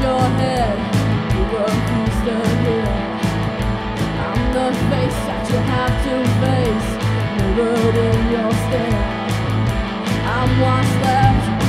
your head, you were who's the here I'm the face that you have to face, mirrored in your stare. I'm what's left.